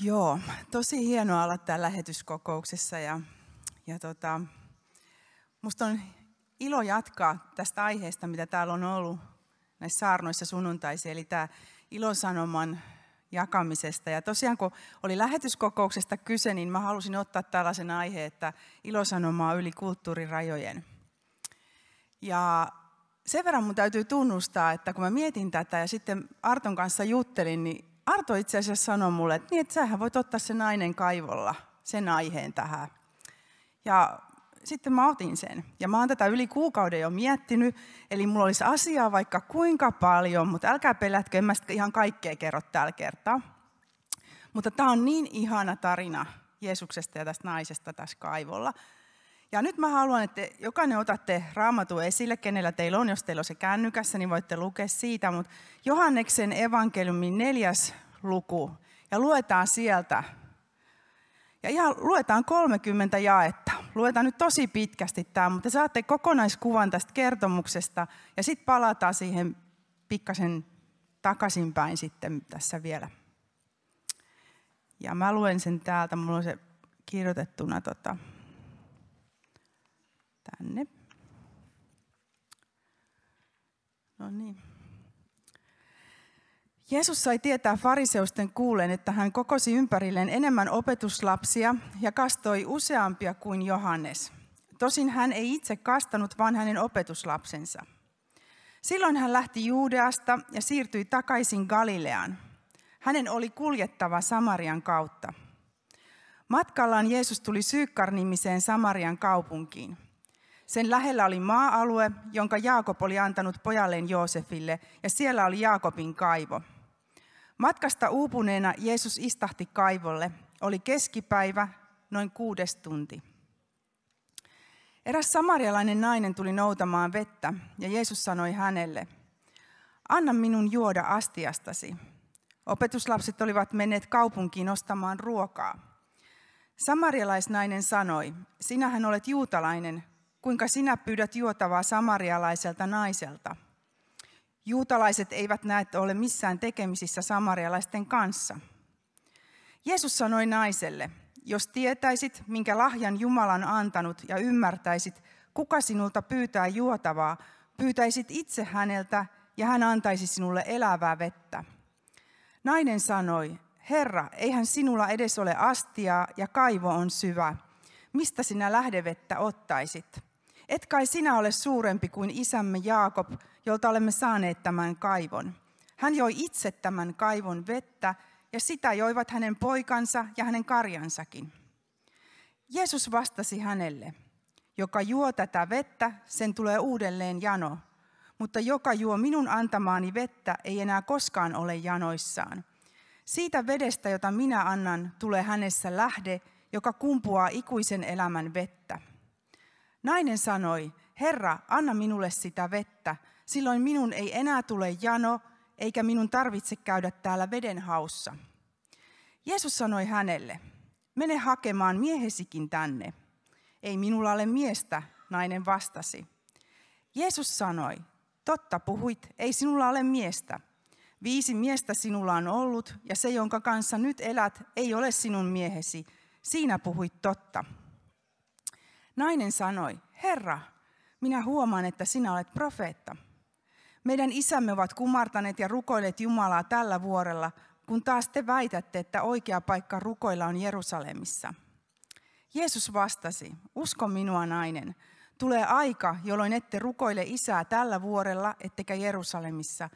Joo, tosi hienoa olla täällä lähetyskokouksessa ja, ja tota, musta on ilo jatkaa tästä aiheesta, mitä täällä on ollut näissä saarnoissa sunnuntaisi, eli tämä ilosanoman jakamisesta. Ja tosiaan kun oli lähetyskokouksesta kyse, niin mä halusin ottaa tällaisen aiheen, että ilosanomaa yli kulttuurirajojen. Ja sen verran mun täytyy tunnustaa, että kun mä mietin tätä ja sitten Arton kanssa juttelin, niin Arto itse asiassa sanoi mulle, että, niin, että sähän voit ottaa sen nainen kaivolla, sen aiheen tähän. Ja sitten mä otin sen. Ja mä oon tätä yli kuukauden jo miettinyt, eli mulla olisi asiaa vaikka kuinka paljon, mutta älkää pelätkö, en mä sitten ihan kaikkea kerro tällä kertaa. Mutta tämä on niin ihana tarina Jeesuksesta ja tästä naisesta tässä kaivolla. Ja nyt mä haluan, että jokainen otatte raamatu esille, kenellä teillä on. Jos teillä on se kännykässä, niin voitte lukea siitä. Mutta Johanneksen evankeliumin neljäs luku. Ja luetaan sieltä. Ja ihan luetaan 30 jaetta. Luetaan nyt tosi pitkästi tämä, mutta saatte kokonaiskuvan tästä kertomuksesta. Ja sitten palataan siihen pikkasen takaisinpäin sitten tässä vielä. Ja mä luen sen täältä, mulla on se kirjoitettuna tota, tänne. No niin. Jeesus sai tietää fariseusten kuulen, että hän kokosi ympärilleen enemmän opetuslapsia ja kastoi useampia kuin Johannes. Tosin hän ei itse kastanut, vaan hänen opetuslapsensa. Silloin hän lähti Juudeasta ja siirtyi takaisin Galileaan. Hänen oli kuljettava Samarian kautta. Matkallaan Jeesus tuli Syykkar-nimiseen Samarian kaupunkiin. Sen lähellä oli maa-alue, jonka Jaakob oli antanut pojalleen Joosefille, ja siellä oli Jaakobin kaivo. Matkasta uupuneena Jeesus istahti kaivolle. Oli keskipäivä, noin kuudes tunti. Eräs samarialainen nainen tuli noutamaan vettä, ja Jeesus sanoi hänelle, anna minun juoda astiastasi. Opetuslapset olivat menneet kaupunkiin ostamaan ruokaa. Samarialaisnainen sanoi, sinähän olet juutalainen, kuinka sinä pyydät juotavaa samarialaiselta naiselta. Juutalaiset eivät näe ole missään tekemisissä samarialaisten kanssa. Jeesus sanoi naiselle, jos tietäisit, minkä lahjan Jumala on antanut ja ymmärtäisit, kuka sinulta pyytää juotavaa, pyytäisit itse häneltä ja hän antaisi sinulle elävää vettä. Nainen sanoi, Herra, eihän sinulla edes ole astiaa ja kaivo on syvä. Mistä sinä lähdevettä ottaisit? Et kai sinä ole suurempi kuin isämme Jaakob, jolta olemme saaneet tämän kaivon. Hän joi itse tämän kaivon vettä, ja sitä joivat hänen poikansa ja hänen karjansakin. Jeesus vastasi hänelle, joka juo tätä vettä, sen tulee uudelleen jano, mutta joka juo minun antamaani vettä, ei enää koskaan ole janoissaan. Siitä vedestä, jota minä annan, tulee hänessä lähde, joka kumpuaa ikuisen elämän vettä. Nainen sanoi, Herra, anna minulle sitä vettä, silloin minun ei enää tule jano, eikä minun tarvitse käydä täällä veden haussa. Jeesus sanoi hänelle, mene hakemaan miehesikin tänne. Ei minulla ole miestä, nainen vastasi. Jeesus sanoi, totta puhuit, ei sinulla ole miestä. Viisi miestä sinulla on ollut, ja se, jonka kanssa nyt elät, ei ole sinun miehesi. Siinä puhuit totta. Nainen sanoi, Herra, minä huomaan, että sinä olet profeetta. Meidän isämme ovat kumartaneet ja rukoilleet Jumalaa tällä vuorella, kun taas te väitätte, että oikea paikka rukoilla on Jerusalemissa. Jeesus vastasi, usko minua nainen, tulee aika, jolloin ette rukoile isää tällä vuorella, ettekä Jerusalemissa.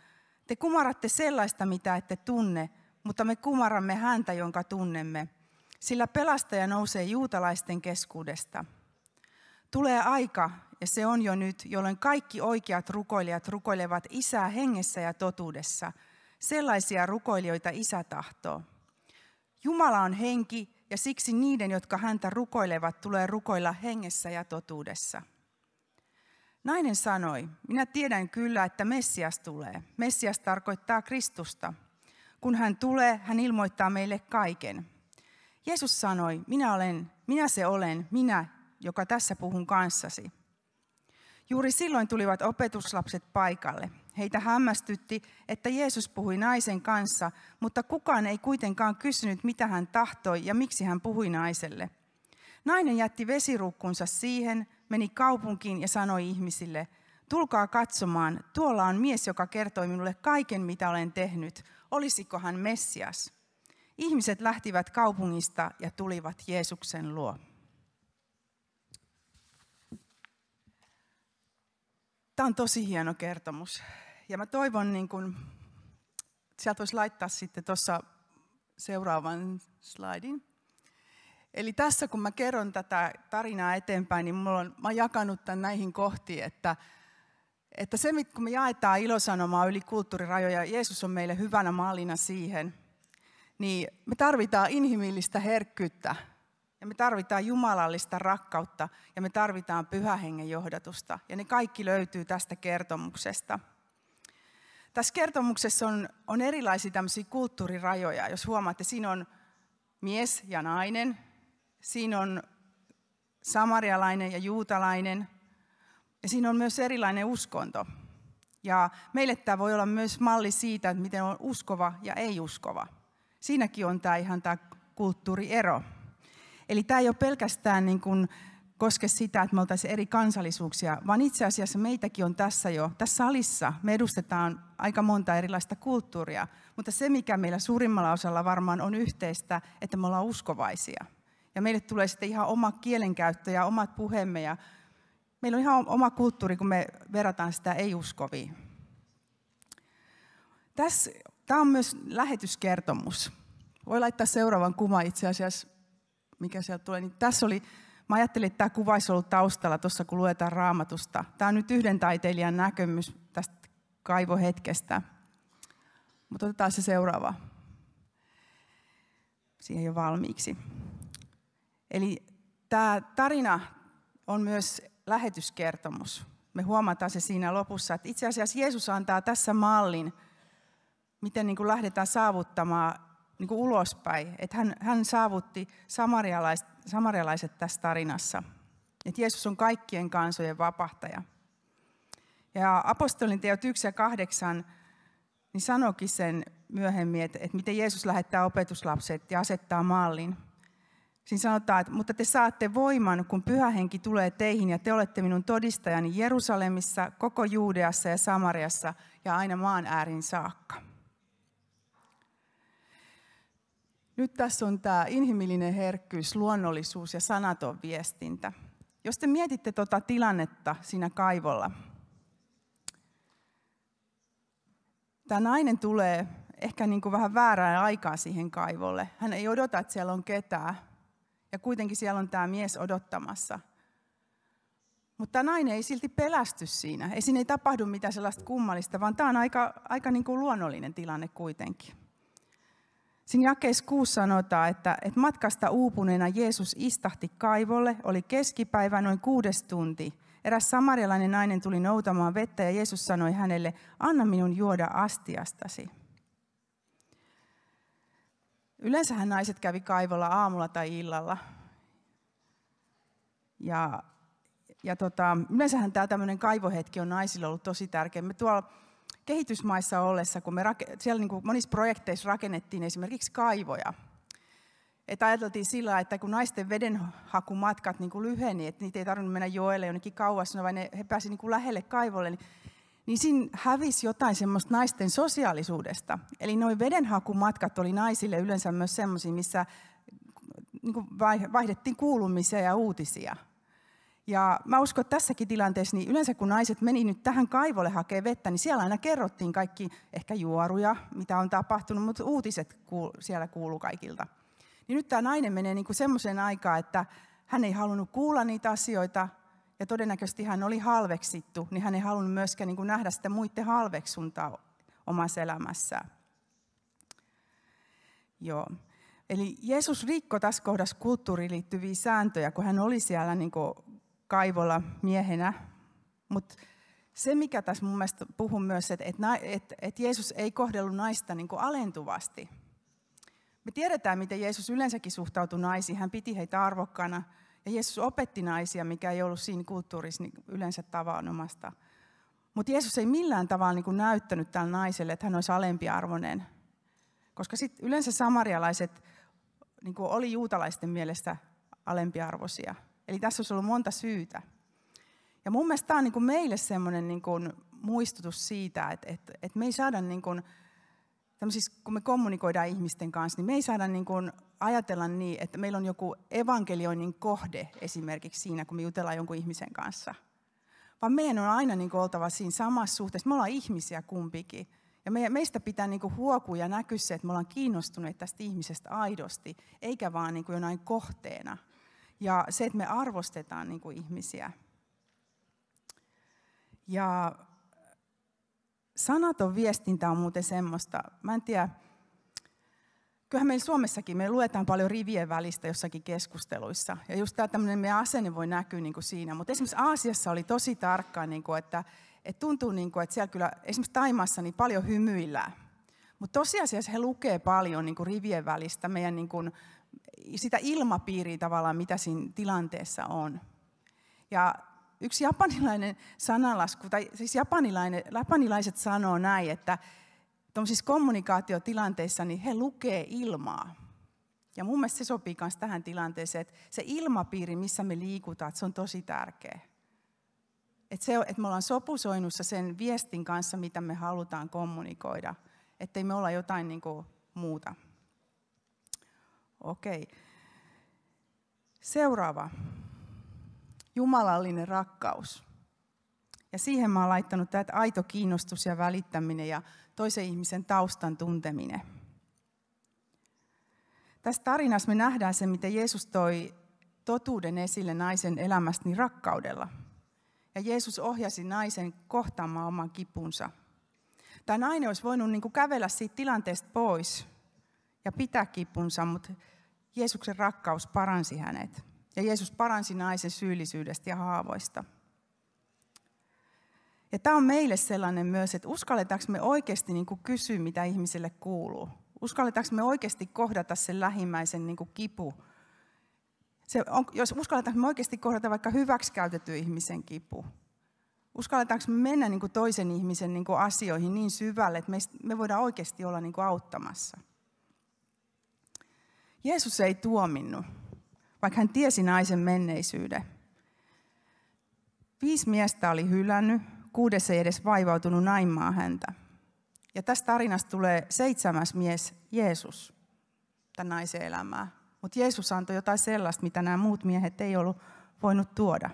Te kumaratte sellaista, mitä ette tunne, mutta me kumaramme häntä, jonka tunnemme, sillä pelastaja nousee juutalaisten keskuudesta. Tulee aika, ja se on jo nyt, jolloin kaikki oikeat rukoilijat rukoilevat isää hengessä ja totuudessa. Sellaisia rukoilijoita isä tahtoo. Jumala on henki, ja siksi niiden, jotka häntä rukoilevat, tulee rukoilla hengessä ja totuudessa. Nainen sanoi, minä tiedän kyllä, että Messias tulee. Messias tarkoittaa Kristusta. Kun hän tulee, hän ilmoittaa meille kaiken. Jeesus sanoi, minä olen, minä se olen, minä, joka tässä puhun kanssasi. Juuri silloin tulivat opetuslapset paikalle. Heitä hämmästytti, että Jeesus puhui naisen kanssa, mutta kukaan ei kuitenkaan kysynyt, mitä hän tahtoi ja miksi hän puhui naiselle. Nainen jätti vesirukkunsa siihen, meni kaupunkiin ja sanoi ihmisille, tulkaa katsomaan, tuolla on mies, joka kertoi minulle kaiken, mitä olen tehnyt. Olisiko hän Messias? Ihmiset lähtivät kaupungista ja tulivat Jeesuksen luo. Tämä on tosi hieno kertomus. Ja mä toivon, niin kun, sieltä voisi laittaa sitten tuossa seuraavan slaidin. Eli tässä kun mä kerron tätä tarinaa eteenpäin, niin mulla on, mä oon jakanut tämän näihin kohtiin, että, että se, kun me jaetaan ilosanomaa yli kulttuurirajoja, Jeesus on meille hyvänä mallina siihen, niin me tarvitaan inhimillistä herkkyyttä ja me tarvitaan jumalallista rakkautta ja me tarvitaan pyhähengen johdatusta. Ja ne kaikki löytyy tästä kertomuksesta. Tässä kertomuksessa on, on erilaisia tämmöisiä kulttuurirajoja. Jos huomaatte, siinä on mies ja nainen, siinä on samarialainen ja juutalainen, ja siinä on myös erilainen uskonto. Ja meille tämä voi olla myös malli siitä, että miten on uskova ja ei-uskova. Siinäkin on tämä ihan tämä kulttuuriero. Eli tämä ei ole pelkästään niin kuin koske sitä, että me oltaisiin eri kansallisuuksia, vaan itse asiassa meitäkin on tässä jo, tässä salissa, me edustetaan aika monta erilaista kulttuuria, mutta se, mikä meillä suurimmalla osalla varmaan on yhteistä, että me ollaan uskovaisia. Ja meille tulee sitten ihan oma kielenkäyttö ja omat puheemme ja meillä on ihan oma kulttuuri, kun me verrataan sitä ei-uskoviin. Tämä on myös lähetyskertomus. Voi laittaa seuraavan kuvan itse asiassa mikä sieltä tulee, niin tässä oli, mä ajattelin, että tämä kuva olisi ollut taustalla tuossa, kun luetaan raamatusta. Tämä on nyt yhden taiteilijan näkemys tästä kaivohetkestä. Mutta otetaan se seuraava. Siihen jo valmiiksi. Eli tämä tarina on myös lähetyskertomus. Me huomataan se siinä lopussa, että itse asiassa Jeesus antaa tässä mallin, miten niin kuin lähdetään saavuttamaan niin kuin ulospäin. Että hän, hän saavutti samarialaiset, samarialaiset tässä tarinassa. Että Jeesus on kaikkien kansojen vapahtaja. Ja apostolin teot 1 ja 8 niin sanoikin sen myöhemmin, että, että miten Jeesus lähettää opetuslapset ja asettaa mallin. Siinä sanotaan, että mutta te saatte voiman, kun pyhä henki tulee teihin ja te olette minun todistajani Jerusalemissa, koko Juudeassa ja Samariassa ja aina maan äärin saakka. Nyt tässä on tämä inhimillinen herkkyys, luonnollisuus ja sanaton viestintä. Jos te mietitte tuota tilannetta siinä kaivolla, tämä nainen tulee ehkä niin kuin vähän väärään aikaan siihen kaivolle. Hän ei odota, että siellä on ketään. Ja kuitenkin siellä on tämä mies odottamassa. Mutta tämä nainen ei silti pelästy siinä. Ei siinä ei tapahdu mitään sellaista kummallista, vaan tämä on aika, aika niin kuin luonnollinen tilanne kuitenkin. Siinä jakeessa 6 sanotaan, että, että matkasta uupuneena Jeesus istahti kaivolle, oli keskipäivä noin kuudes tunti. Eräs samarialainen nainen tuli noutamaan vettä ja Jeesus sanoi hänelle, anna minun juoda astiastasi. Yleensähän naiset kävi kaivolla aamulla tai illalla. Ja, ja tota, yleensähän tämä tämmöinen kaivohetki on naisille ollut tosi tärkeä. Me tuolla kehitysmaissa ollessa, kun me siellä niin kuin monissa projekteissa rakennettiin esimerkiksi kaivoja, että ajateltiin sillä, että kun naisten vedenhakumatkat niin kuin lyheni, että niitä ei tarvinnut mennä joelle jonnekin kauas, vaan ne, he pääsivät niin lähelle kaivolle, niin, niin siinä hävisi jotain semmoista naisten sosiaalisuudesta. Eli nuo vedenhakumatkat oli naisille yleensä myös semmoisia, missä niin kuin vaihdettiin kuulumisia ja uutisia. Ja mä uskon, että tässäkin tilanteessa, niin yleensä kun naiset meni nyt tähän kaivolle hakemaan vettä, niin siellä aina kerrottiin kaikki ehkä juoruja, mitä on tapahtunut, mutta uutiset kuul- siellä kuuluu kaikilta. Niin nyt tämä nainen menee niin semmoiseen aikaan, että hän ei halunnut kuulla niitä asioita, ja todennäköisesti hän oli halveksittu, niin hän ei halunnut myöskään niin nähdä sitä muiden halveksuntaa omassa elämässään. Joo. Eli Jeesus rikkoi tässä kohdassa kulttuuriin liittyviä sääntöjä, kun hän oli siellä niin kaivolla miehenä. Mutta se, mikä tässä mun mielestä puhuu myös, että et, et, et Jeesus ei kohdellut naista niin alentuvasti. Me tiedetään, miten Jeesus yleensäkin suhtautui naisiin. Hän piti heitä arvokkaana. Ja Jeesus opetti naisia, mikä ei ollut siinä kulttuurissa niin yleensä tavanomasta. Mutta Jeesus ei millään tavalla niin kuin näyttänyt tälle naiselle, että hän olisi alempiarvoinen. Koska sit yleensä samarialaiset niin kuin oli juutalaisten mielestä alempiarvoisia. Eli tässä olisi ollut monta syytä. Ja mun mielestä tämä on niin kuin meille semmoinen niin kuin muistutus siitä, että, että, että me ei saada, niin kuin, kun me kommunikoidaan ihmisten kanssa, niin me ei saada niin kuin ajatella niin, että meillä on joku evankelioinnin kohde esimerkiksi siinä, kun me jutellaan jonkun ihmisen kanssa. Vaan meidän on aina niin kuin oltava siinä samassa suhteessa. Me ollaan ihmisiä kumpikin. Ja me, meistä pitää niin kuin huokua ja näkyä se, että me ollaan kiinnostuneet tästä ihmisestä aidosti, eikä vaan niin kuin jonain kohteena. Ja se, että me arvostetaan niin kuin ihmisiä. Ja sanaton viestintä on muuten semmoista, mä en tiedä, kyllähän meillä Suomessakin, me luetaan paljon rivien välistä jossakin keskusteluissa. Ja just tämä tämmöinen meidän asenne voi näkyä niin kuin siinä. Mutta esimerkiksi Aasiassa oli tosi tarkkaa, niin kuin, että, että tuntuu, niin kuin, että siellä kyllä esimerkiksi Taimassa niin paljon hymyillään. Mutta tosiasiassa he lukee paljon niin kuin rivien välistä meidän niin kuin, sitä ilmapiiriä tavallaan, mitä siinä tilanteessa on. Ja yksi japanilainen sanalasku, tai siis japanilainen, japanilaiset sanoo näin, että tuollaisissa kommunikaatiotilanteissa niin he lukee ilmaa. Ja mun mielestä se sopii myös tähän tilanteeseen, että se ilmapiiri, missä me liikutaan, että se on tosi tärkeä. Että, se, että me ollaan sopusoinnussa sen viestin kanssa, mitä me halutaan kommunikoida. Ettei me olla jotain niin kuin muuta. Okei. Seuraava. Jumalallinen rakkaus. Ja siihen mä oon laittanut tämä aito kiinnostus ja välittäminen ja toisen ihmisen taustan tunteminen. Tässä tarinassa me nähdään se, miten Jeesus toi totuuden esille naisen elämästä niin rakkaudella. Ja Jeesus ohjasi naisen kohtaamaan oman kipunsa. Tämä nainen olisi voinut niin kuin kävellä siitä tilanteesta pois ja pitää kipunsa, mutta Jeesuksen rakkaus paransi hänet. Ja Jeesus paransi naisen syyllisyydestä ja haavoista. Ja tämä on meille sellainen myös, että uskalletaanko me oikeasti niin kuin kysyä, mitä ihmiselle kuuluu. Uskalletaanko me oikeasti kohdata sen lähimmäisen niin kuin kipu. Se on, jos uskalletaanko me oikeasti kohdata vaikka hyväksikäytetty ihmisen kipu. Uskalletaanko me mennä niin kuin toisen ihmisen niin kuin asioihin niin syvälle, että me voidaan oikeasti olla niin kuin auttamassa. Jeesus ei tuominnut, vaikka hän tiesi naisen menneisyyden. Viisi miestä oli hylännyt, kuudes ei edes vaivautunut naimaa häntä. Ja tästä tarinasta tulee seitsemäs mies, Jeesus, tämän naisen elämää. Mutta Jeesus antoi jotain sellaista, mitä nämä muut miehet ei ollut voinut tuoda.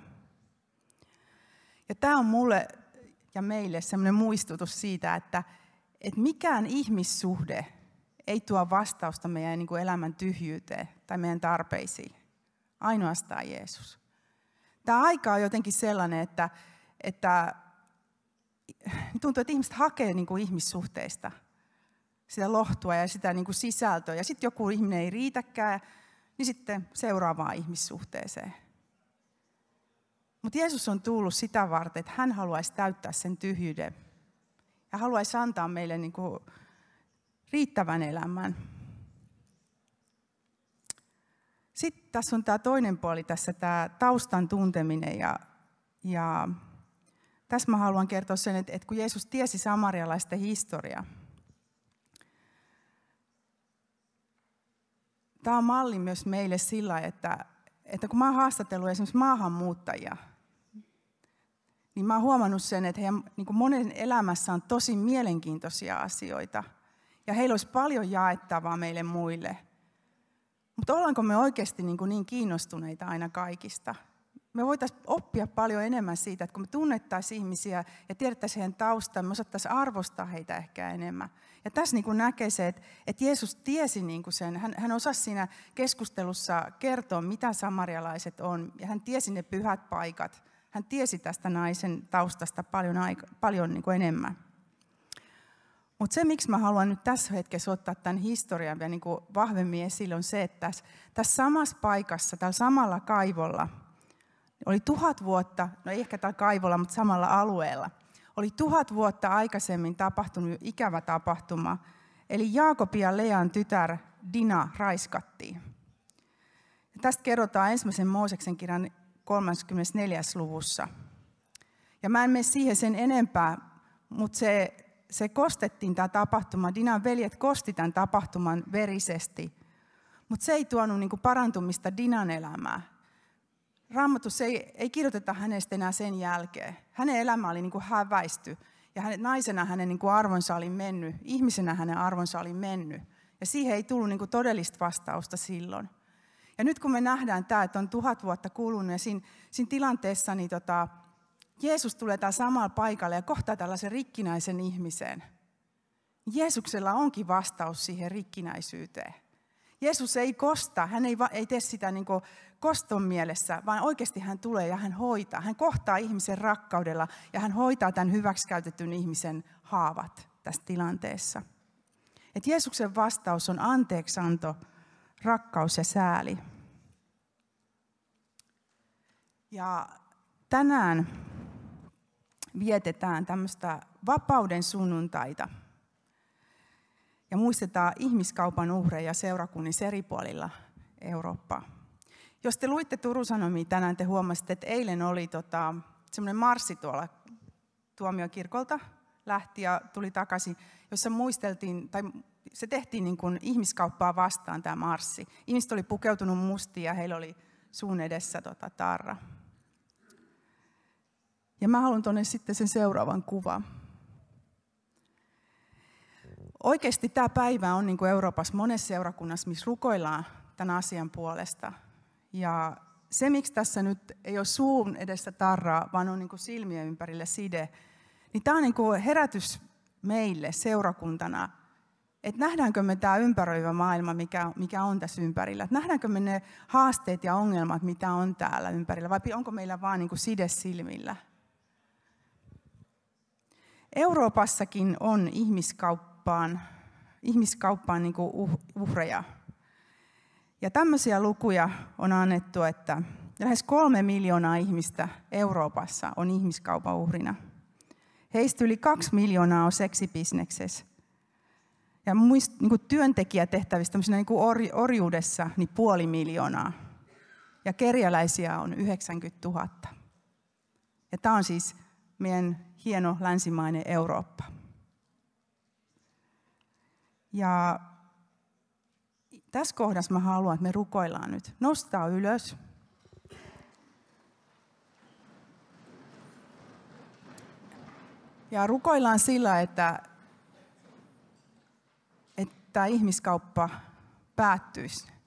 Ja tämä on mulle ja meille sellainen muistutus siitä, että, että mikään ihmissuhde ei tuo vastausta meidän niin kuin elämän tyhjyyteen tai meidän tarpeisiin. Ainoastaan Jeesus. Tämä aika on jotenkin sellainen, että, että tuntuu, että ihmiset hakee niin kuin ihmissuhteista sitä lohtua ja sitä niin kuin sisältöä. Ja sitten joku ihminen ei riitäkään, niin sitten seuraavaan ihmissuhteeseen. Mutta Jeesus on tullut sitä varten, että hän haluaisi täyttää sen tyhjyyden. Ja haluaisi antaa meille niin kuin riittävän elämän. Sitten tässä on tämä toinen puoli tässä, tämä taustan tunteminen ja, ja tässä mä haluan kertoa sen, että, että kun Jeesus tiesi samarialaisten historiaa, tämä on malli myös meille sillä, että, että kun mä oon haastatellut esimerkiksi maahanmuuttajia, niin mä oon huomannut sen, että heidän niin monen elämässä on tosi mielenkiintoisia asioita. Ja heillä olisi paljon jaettavaa meille muille. Mutta ollaanko me oikeasti niin, niin kiinnostuneita aina kaikista? me voitaisiin oppia paljon enemmän siitä, että kun me tunnettaisiin ihmisiä ja tiedettäisiin heidän taustaan, me osattaisiin arvostaa heitä ehkä enemmän. Ja tässä niin kuin näkee se, että, että Jeesus tiesi niin kuin sen, hän, hän osasi siinä keskustelussa kertoa, mitä samarialaiset on, ja hän tiesi ne pyhät paikat. Hän tiesi tästä naisen taustasta paljon, aika, paljon niin kuin enemmän. Mutta se, miksi mä haluan nyt tässä hetkessä ottaa tämän historian vielä niin vahvemmin esille, on se, että tässä, tässä samassa paikassa, tällä samalla kaivolla – oli tuhat vuotta, no ei ehkä tällä kaivolla, mutta samalla alueella, oli tuhat vuotta aikaisemmin tapahtunut ikävä tapahtuma. Eli Jaakob ja Lean tytär Dina raiskattiin. Ja tästä kerrotaan ensimmäisen Mooseksen kirjan 34. luvussa. Ja mä en mene siihen sen enempää, mutta se, se kostettiin tämä tapahtuma. Dinan veljet kosti tämän tapahtuman verisesti. Mutta se ei tuonut niinku parantumista Dinan elämää. Raamatussa ei, ei kirjoiteta hänestä enää sen jälkeen. Hänen elämä oli niinku häväisty. Ja hänet, naisena hänen niinku arvonsa oli mennyt. Ihmisenä hänen arvonsa oli mennyt. Ja siihen ei tullut niinku todellista vastausta silloin. Ja nyt kun me nähdään tämä, että on tuhat vuotta kulunut ja siinä, siinä tilanteessa niin tota, Jeesus tulee täällä samalla paikalle ja kohtaa tällaisen rikkinäisen ihmisen. Jeesuksella onkin vastaus siihen rikkinäisyyteen. Jeesus ei kosta, hän ei, ei tee sitä niin koston mielessä, vaan oikeasti hän tulee ja hän hoitaa. Hän kohtaa ihmisen rakkaudella ja hän hoitaa tämän hyväksikäytetyn ihmisen haavat tässä tilanteessa. Et Jeesuksen vastaus on anteeksanto, rakkaus ja sääli. Ja tänään vietetään tämmöistä vapauden sunnuntaita. Ja muistetaan ihmiskaupan uhreja seurakunnissa eri puolilla Eurooppaa. Jos te luitte Turun Sanomia tänään, te huomasitte, että eilen oli tota, semmoinen marssi tuolla tuomiokirkolta, lähti ja tuli takaisin, jossa muisteltiin, tai se tehtiin niin kuin ihmiskauppaa vastaan tämä marssi. Ihmiset oli pukeutunut mustiin ja heillä oli suun edessä tota, tarra. Ja mä haluan tuonne sitten sen seuraavan kuvan. Oikeasti tämä päivä on niin kuin Euroopassa monessa seurakunnassa, missä rukoillaan tämän asian puolesta. Ja se, miksi tässä nyt ei ole suun edessä tarraa, vaan on niin kuin silmien ympärille side, niin tämä on niin kuin herätys meille seurakuntana, että nähdäänkö me tämä ympäröivä maailma, mikä, mikä on tässä ympärillä. Että nähdäänkö me ne haasteet ja ongelmat, mitä on täällä ympärillä, vai onko meillä vaan niin side silmillä. Euroopassakin on ihmiskauppaan, ihmiskauppaan niin kuin uh, uhreja. Ja tämmöisiä lukuja on annettu, että lähes kolme miljoonaa ihmistä Euroopassa on ihmiskaupan uhrina. Heistä yli kaksi miljoonaa on seksibisneksessä. Ja muist, niin kuin työntekijätehtävistä niin kuin or, orjuudessa niin puoli miljoonaa. Ja kerjäläisiä on 90 000. Ja tämä on siis meidän hieno länsimainen Eurooppa. Ja tässä kohdassa mä haluan, että me rukoillaan nyt. Nostaa ylös. Ja rukoillaan sillä, että, että ihmiskauppa päättyisi.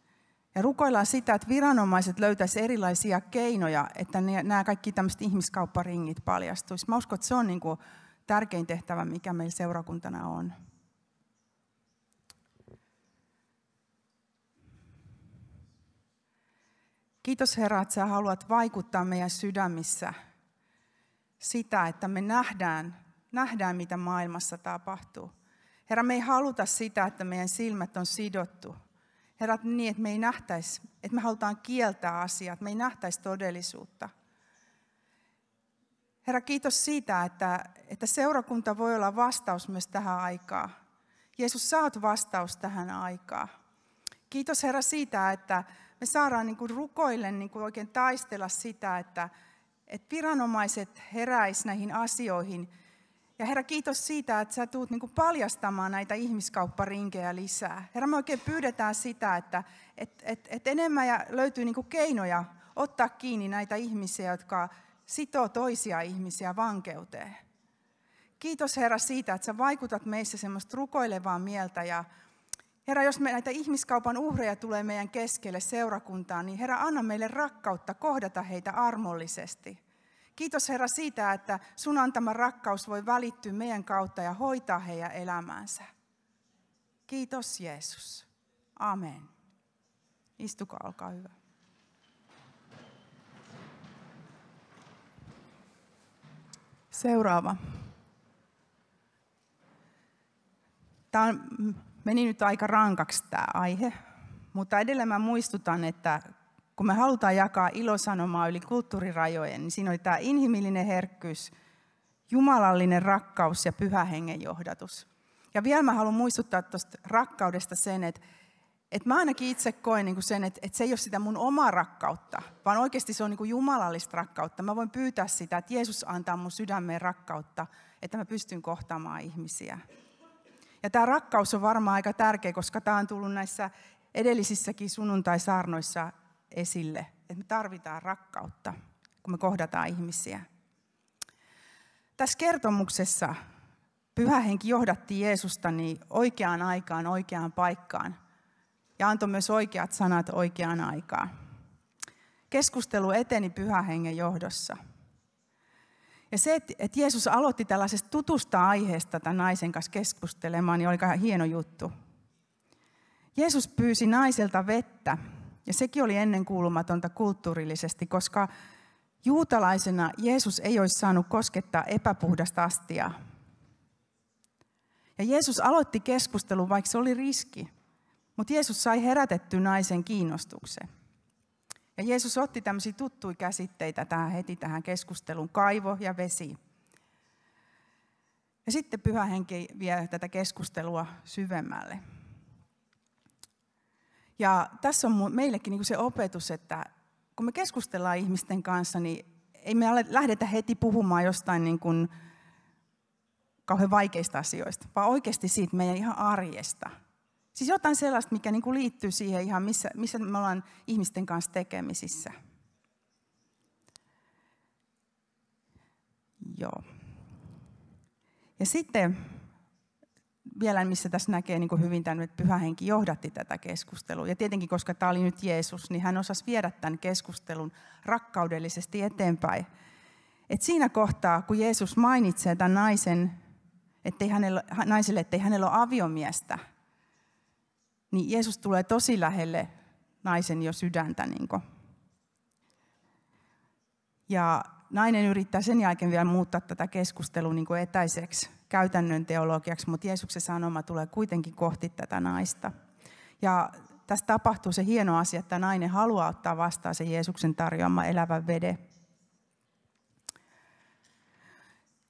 Ja rukoillaan sitä, että viranomaiset löytäisivät erilaisia keinoja, että nämä kaikki tämmöiset ihmiskaupparingit paljastuisi. Mä uskon, että se on niin kuin tärkein tehtävä, mikä meillä seurakuntana on. Kiitos Herra, että sä haluat vaikuttaa meidän sydämissä sitä, että me nähdään, nähdään mitä maailmassa tapahtuu. Herra, me ei haluta sitä, että meidän silmät on sidottu Herra, niin, että me ei nähtäisi, että me halutaan kieltää asiat, me ei nähtäisi todellisuutta. Herra, kiitos siitä, että, että seurakunta voi olla vastaus myös tähän aikaan. Jeesus, sä oot vastaus tähän aikaan. Kiitos Herra siitä, että me saadaan niin kuin rukoille niin kuin oikein taistella sitä, että, että viranomaiset heräis näihin asioihin – ja Herra, kiitos siitä, että sä tuut niin kuin paljastamaan näitä ihmiskaupparinkejä lisää. Herra, me oikein pyydetään sitä, että et, et, et enemmän ja löytyy niin kuin keinoja ottaa kiinni näitä ihmisiä, jotka sitoo toisia ihmisiä vankeuteen. Kiitos Herra siitä, että sä vaikutat meissä semmoista rukoilevaa mieltä ja Herra, jos me näitä ihmiskaupan uhreja tulee meidän keskelle seurakuntaan, niin Herra, anna meille rakkautta kohdata heitä armollisesti. Kiitos Herra siitä, että sun antama rakkaus voi välittyä meidän kautta ja hoitaa heidän elämäänsä. Kiitos Jeesus. Amen. Istukaa, olkaa hyvä. Seuraava. Tämä meni nyt aika rankaksi tämä aihe, mutta edelleen mä muistutan, että kun me halutaan jakaa ilosanomaa yli kulttuurirajojen, niin siinä oli tämä inhimillinen herkkyys, jumalallinen rakkaus ja pyhä hengen johdatus. Ja vielä mä haluan muistuttaa tuosta rakkaudesta sen, että, Et mä ainakin itse koen niin kuin sen, että, että se ei ole sitä mun omaa rakkautta, vaan oikeasti se on niin jumalallista rakkautta. Mä voin pyytää sitä, että Jeesus antaa mun sydämeen rakkautta, että mä pystyn kohtaamaan ihmisiä. Ja tämä rakkaus on varmaan aika tärkeä, koska tämä on tullut näissä edellisissäkin sunnuntai-saarnoissa esille, että me tarvitaan rakkautta, kun me kohdataan ihmisiä. Tässä kertomuksessa Pyhä Henki johdatti Jeesusta niin oikeaan aikaan, oikeaan paikkaan ja antoi myös oikeat sanat oikeaan aikaan. Keskustelu eteni Pyhä Hengen johdossa. Ja se, että Jeesus aloitti tällaisesta tutusta aiheesta tämän naisen kanssa keskustelemaan, niin oli hieno juttu. Jeesus pyysi naiselta vettä, ja sekin oli ennenkuulumatonta kulttuurillisesti, koska juutalaisena Jeesus ei olisi saanut koskettaa epäpuhdasta astiaa. Ja Jeesus aloitti keskustelun, vaikka se oli riski. Mutta Jeesus sai herätetty naisen kiinnostuksen. Ja Jeesus otti tämmöisiä tuttuja käsitteitä tähän heti tähän keskusteluun, kaivo ja vesi. Ja sitten pyhä henki vie tätä keskustelua syvemmälle. Ja tässä on meillekin niin se opetus, että kun me keskustellaan ihmisten kanssa, niin ei me lähdetä heti puhumaan jostain niin kuin kauhean vaikeista asioista, vaan oikeasti siitä meidän ihan arjesta. Siis jotain sellaista, mikä niin kuin liittyy siihen ihan, missä, missä me ollaan ihmisten kanssa tekemisissä. Joo. Ja sitten vielä, missä tässä näkee niin kuin hyvin tämän, että pyhä henki johdatti tätä keskustelua. Ja tietenkin, koska tämä oli nyt Jeesus, niin hän osasi viedä tämän keskustelun rakkaudellisesti eteenpäin. Et siinä kohtaa, kun Jeesus mainitsee tämän naisen, ettei hänellä, naiselle, ettei hänellä ole aviomiestä, niin Jeesus tulee tosi lähelle naisen jo sydäntä. Niin ja nainen yrittää sen jälkeen vielä muuttaa tätä keskustelua niin etäiseksi käytännön teologiaksi, mutta Jeesuksen sanoma tulee kuitenkin kohti tätä naista. Ja tässä tapahtuu se hieno asia, että nainen haluaa ottaa vastaan se Jeesuksen tarjoama elävän vede.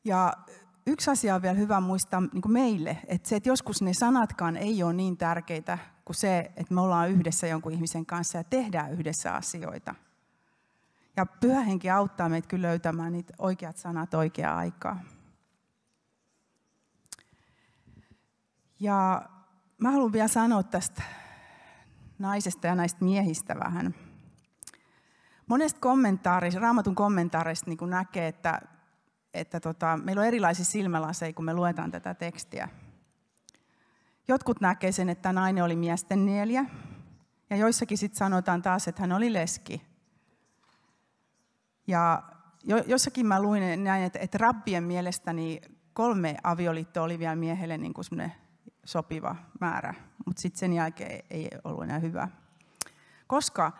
Ja yksi asia on vielä hyvä muistaa niin kuin meille, että se, että joskus ne sanatkaan ei ole niin tärkeitä kuin se, että me ollaan yhdessä jonkun ihmisen kanssa ja tehdään yhdessä asioita. Ja pyhä henki auttaa meitä kyllä löytämään niitä oikeat sanat oikeaan aikaan. Ja mä haluan vielä sanoa tästä naisesta ja näistä miehistä vähän. Monesta kommentaarista, raamatun kommentaarista niin näkee, että, että tota, meillä on erilaisia silmälaseja, kun me luetaan tätä tekstiä. Jotkut näkee sen, että nainen oli miesten neljä, ja joissakin sitten sanotaan taas, että hän oli leski. Ja jossakin mä luin näin, että, että rabbien mielestä niin kolme avioliittoa oli vielä miehelle niin kuin sopiva määrä, mutta sitten sen jälkeen ei ollut enää hyvä. Koska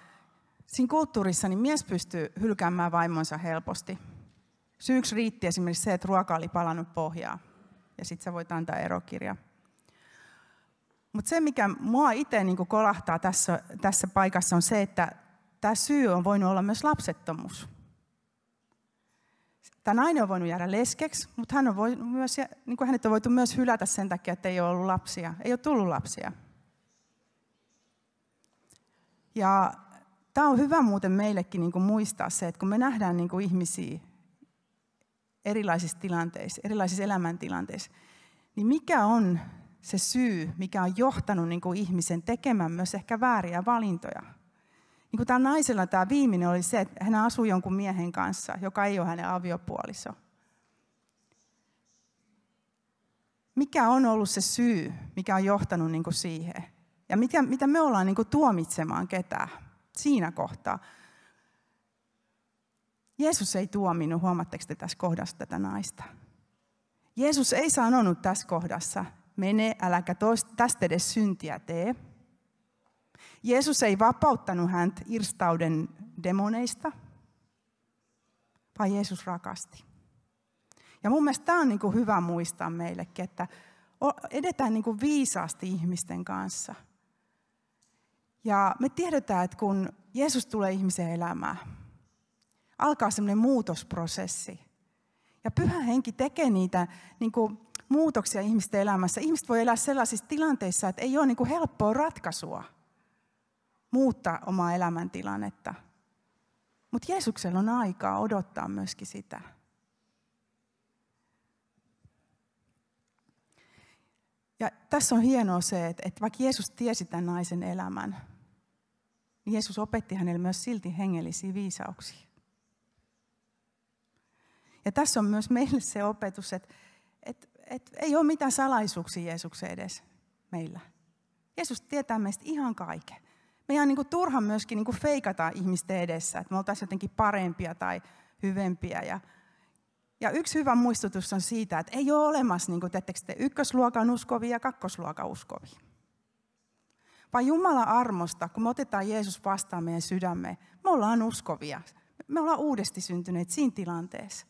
siinä kulttuurissa niin mies pystyy hylkäämään vaimonsa helposti. Syyksi riitti esimerkiksi se, että ruoka oli palannut pohjaa, ja sitten sä voit antaa erokirja. Mutta se, mikä mua itse niin kolahtaa tässä, tässä paikassa, on se, että tämä syy on voinut olla myös lapsettomuus. Tämä nainen on voinut jäädä leskeksi, mutta hän on voinut myös, niin kuin hänet on voitu myös hylätä sen takia, että ei ole ollut lapsia. Ei ole tullut lapsia. Ja tämä on hyvä muuten meillekin niin kuin muistaa se, että kun me nähdään niin kuin ihmisiä erilaisissa tilanteissa, erilaisissa elämäntilanteissa, niin mikä on se syy, mikä on johtanut niin kuin ihmisen tekemään myös ehkä vääriä valintoja? Niin kuin tämä naisella tämä viimeinen oli se, että hän asuu jonkun miehen kanssa, joka ei ole hänen aviopuoliso. Mikä on ollut se syy, mikä on johtanut niin kuin siihen? Ja mitä, mitä me ollaan niin kuin tuomitsemaan ketään siinä kohtaa? Jeesus ei tuominut, huomatteko te tässä kohdassa tätä naista? Jeesus ei sanonut tässä kohdassa, mene, äläkä tästä edes syntiä tee, Jeesus ei vapauttanut häntä irstauden demoneista, vaan Jeesus rakasti. Ja mun mielestä tämä on niin kuin hyvä muistaa meillekin, että edetään niin kuin viisaasti ihmisten kanssa. Ja me tiedetään, että kun Jeesus tulee ihmisen elämään, alkaa semmoinen muutosprosessi. Ja pyhä henki tekee niitä niin kuin muutoksia ihmisten elämässä. Ihmiset voi elää sellaisissa tilanteissa, että ei ole niin kuin helppoa ratkaisua – muuttaa omaa elämäntilannetta. Mutta Jeesuksella on aikaa odottaa myöskin sitä. Ja tässä on hienoa se, että, vaikka Jeesus tiesi tämän naisen elämän, niin Jeesus opetti hänelle myös silti hengellisiä viisauksia. Ja tässä on myös meille se opetus, että, että, että ei ole mitään salaisuuksia Jeesuksen edes meillä. Jeesus tietää meistä ihan kaiken. Meidän on niin kuin turha myöskin niin kuin feikata ihmisten edessä, että me oltaisiin jotenkin parempia tai hyvempiä. Ja, ja yksi hyvä muistutus on siitä, että ei ole olemassa, niin kuin te ykkösluokan uskovia ja kakkosluokan uskovia. Vaan Jumalan armosta, kun me otetaan Jeesus vastaan meidän sydämeen, me ollaan uskovia. Me ollaan uudesti syntyneet siinä tilanteessa.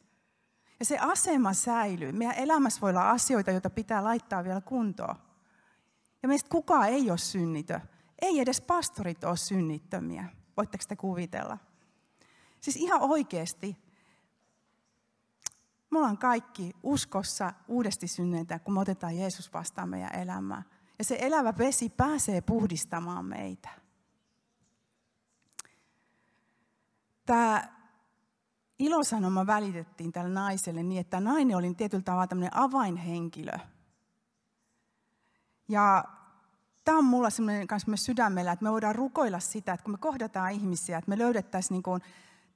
Ja se asema säilyy. Meidän elämässä voi olla asioita, joita pitää laittaa vielä kuntoon. Ja meistä kukaan ei ole synnitö. Ei edes pastorit ole synnittömiä. Voitteko te kuvitella? Siis ihan oikeasti. Me ollaan kaikki uskossa uudesti synneitä, kun me otetaan Jeesus vastaan meidän elämään. Ja se elävä vesi pääsee puhdistamaan meitä. Tämä ilosanoma välitettiin tälle naiselle niin, että nainen oli tietyllä tavalla tämmöinen avainhenkilö. Ja tämä on mulla semmoinen kanssa myös sydämellä, että me voidaan rukoilla sitä, että kun me kohdataan ihmisiä, että me löydettäisiin niin kuin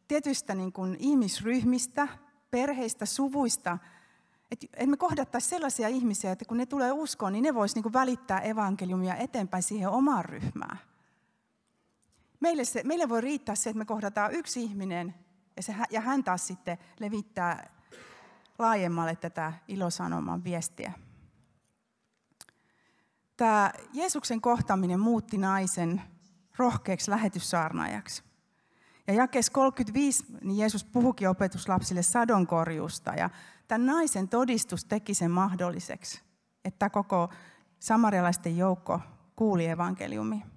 tietyistä niin kuin ihmisryhmistä, perheistä, suvuista, että me kohdattaisiin sellaisia ihmisiä, että kun ne tulee uskoon, niin ne voisivat niin välittää evankeliumia eteenpäin siihen omaan ryhmään. Meille, se, meille voi riittää se, että me kohdataan yksi ihminen, ja, se, ja hän taas sitten levittää laajemmalle tätä ilosanoman viestiä. Tämä Jeesuksen kohtaaminen muutti naisen rohkeaksi lähetyssaarnaajaksi. Ja jakes 35 niin Jeesus puhukin opetuslapsille sadonkorjusta ja tämän naisen todistus teki sen mahdolliseksi, että koko samarialaisten joukko kuuli evankeliumi.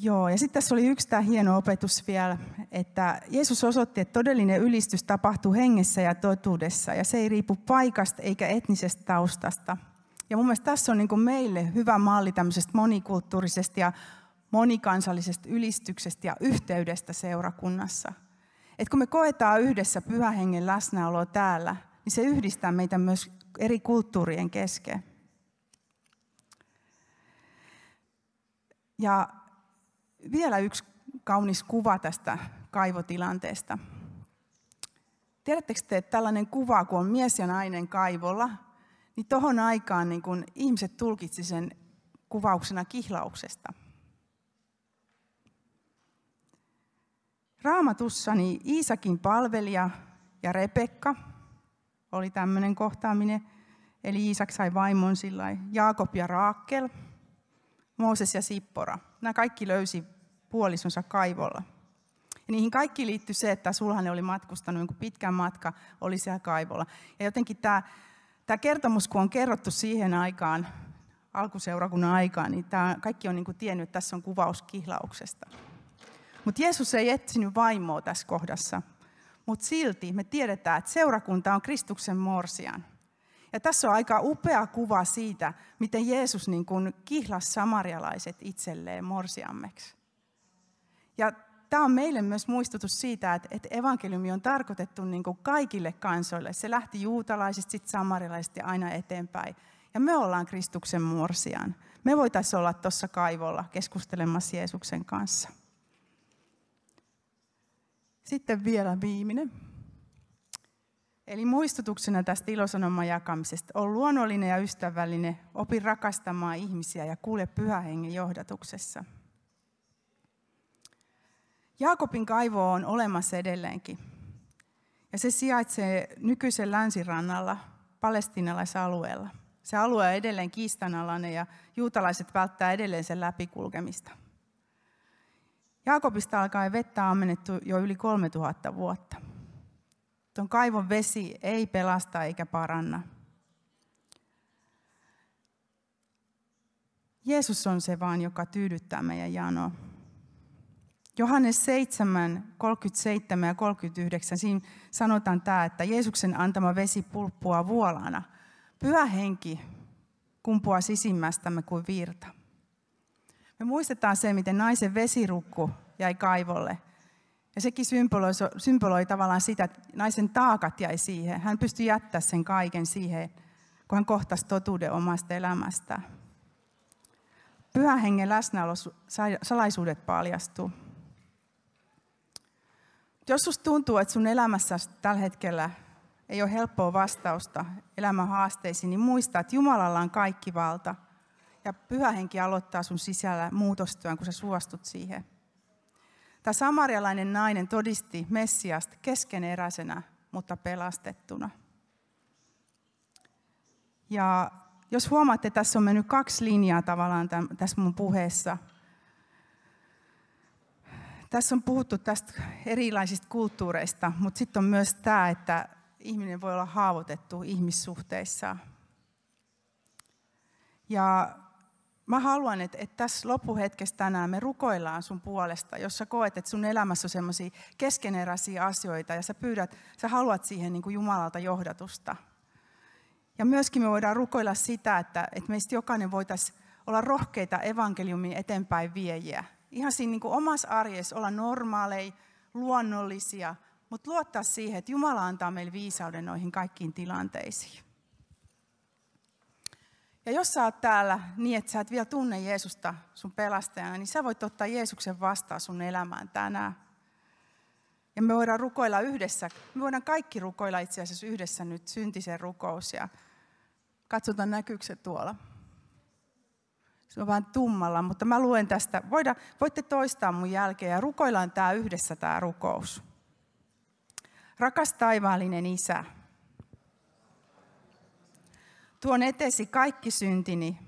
Joo, ja sitten tässä oli yksi tämä hieno opetus vielä, että Jeesus osoitti, että todellinen ylistys tapahtuu hengessä ja totuudessa, ja se ei riipu paikasta eikä etnisestä taustasta. Ja mun mielestä tässä on niin kuin meille hyvä malli tämmöisestä monikulttuurisesta ja monikansallisesta ylistyksestä ja yhteydestä seurakunnassa. Et kun me koetaan yhdessä pyhä hengen läsnäoloa täällä, niin se yhdistää meitä myös eri kulttuurien kesken. Ja vielä yksi kaunis kuva tästä kaivotilanteesta. Tiedättekö te, että tällainen kuva, kun on mies ja nainen kaivolla, niin tohon aikaan niin kun ihmiset tulkitsi sen kuvauksena kihlauksesta. Raamatussa niin Iisakin palvelija ja Rebekka oli tämmöinen kohtaaminen. Eli Iisak sai vaimon sillä Jaakob ja Raakkel, Mooses ja Sippora. Nämä kaikki löysi puolisonsa kaivolla. Ja niihin kaikki liittyi se, että Sulhanen oli matkustanut jonkun pitkän matka, oli siellä kaivolla. Ja jotenkin tämä, tämä kertomus, kun on kerrottu siihen aikaan, alkuseurakunnan aikaan, niin tämä kaikki on niin kuin tiennyt, että tässä on kuvaus kihlauksesta. Mutta Jeesus ei etsinyt vaimoa tässä kohdassa. Mutta silti me tiedetään, että seurakunta on Kristuksen morsian. Ja tässä on aika upea kuva siitä, miten Jeesus niin kuin kihlas samarialaiset itselleen morsiammeksi. Ja tämä on meille myös muistutus siitä, että, että evankeliumi on tarkoitettu niin kuin kaikille kansoille. Se lähti juutalaisista, sitten samarilaisista ja aina eteenpäin. Ja me ollaan Kristuksen morsian. Me voitaisiin olla tuossa kaivolla keskustelemassa Jeesuksen kanssa. Sitten vielä viimeinen. Eli muistutuksena tästä ilosanoman jakamisesta on luonnollinen ja ystävällinen, opi rakastamaan ihmisiä ja kuule pyhähengen johdatuksessa. Jaakobin kaivo on olemassa edelleenkin. Ja se sijaitsee nykyisen länsirannalla, palestinalaisalueella. Se alue on edelleen kiistanalainen ja juutalaiset välttää edelleen sen läpikulkemista. Jaakobista alkaa vettä ammennettu jo yli 3000 vuotta. Tuon kaivon vesi ei pelasta eikä paranna. Jeesus on se vaan, joka tyydyttää meidän janoa. Johannes 7, 37 ja 39, siinä sanotaan tämä, että Jeesuksen antama vesi pulppua vuolana. Pyhä henki kumpuaa sisimmästämme kuin virta. Me muistetaan se, miten naisen vesirukku jäi kaivolle. Ja sekin symboloi, symboloi tavallaan sitä, että naisen taakat jäi siihen. Hän pystyi jättämään sen kaiken siihen, kun hän kohtasi totuuden omasta elämästään. Pyhän hengen läsnäolo salaisuudet paljastuu. Jos susta tuntuu, että sun elämässä tällä hetkellä ei ole helppoa vastausta elämän haasteisiin, niin muista, että Jumalalla on kaikki valta. Ja pyhä henki aloittaa sun sisällä muutostyön, kun sä suostut siihen. Tämä samarialainen nainen todisti Messiasta keskeneräisenä, mutta pelastettuna. Ja jos huomaatte, tässä on mennyt kaksi linjaa tavallaan tässä mun puheessa. Tässä on puhuttu tästä erilaisista kulttuureista, mutta sitten on myös tämä, että ihminen voi olla haavoitettu ihmissuhteissa. Ja mä haluan, että, että tässä loppuhetkessä tänään me rukoillaan sun puolesta, jos sä koet, että sun elämässä on semmoisia keskeneräisiä asioita ja sä pyydät, sä haluat siihen niin kuin Jumalalta johdatusta. Ja myöskin me voidaan rukoilla sitä, että, että meistä jokainen voitaisiin olla rohkeita evankeliumin eteenpäin viejiä. Ihan siinä niin kuin omassa arjessa olla normaaleja, luonnollisia, mutta luottaa siihen, että Jumala antaa meille viisauden noihin kaikkiin tilanteisiin. Ja jos sä oot täällä niin, että sä et vielä tunne Jeesusta sun pelastajana, niin sä voit ottaa Jeesuksen vastaan sun elämään tänään. Ja me voidaan rukoilla yhdessä. Me voidaan kaikki rukoilla itse asiassa yhdessä nyt syntisen rukous. Ja katsotaan näkyykö se tuolla. Se on vähän tummalla, mutta mä luen tästä. Voida, voitte toistaa mun jälkeen ja rukoillaan tämä yhdessä tämä rukous. Rakas taivaallinen Isä, tuon etesi kaikki syntini,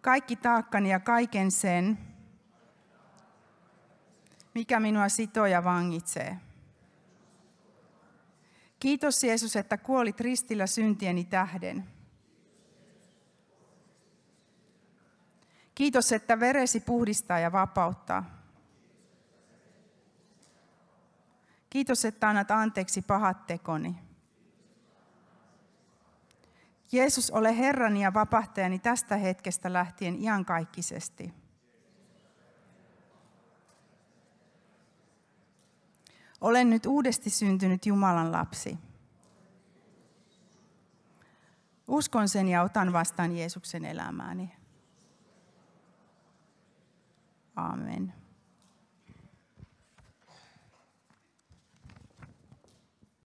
kaikki taakkani ja kaiken sen, mikä minua sitoo ja vangitsee. Kiitos Jeesus, että kuolit ristillä syntieni tähden. Kiitos, että veresi puhdistaa ja vapauttaa. Kiitos, että annat anteeksi pahat tekoni. Jeesus, ole Herrani ja vapahtajani tästä hetkestä lähtien iankaikkisesti. Olen nyt uudesti syntynyt Jumalan lapsi. Uskon sen ja otan vastaan Jeesuksen elämääni. Amen.